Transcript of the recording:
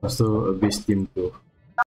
Lepas tu uh, habis team tu.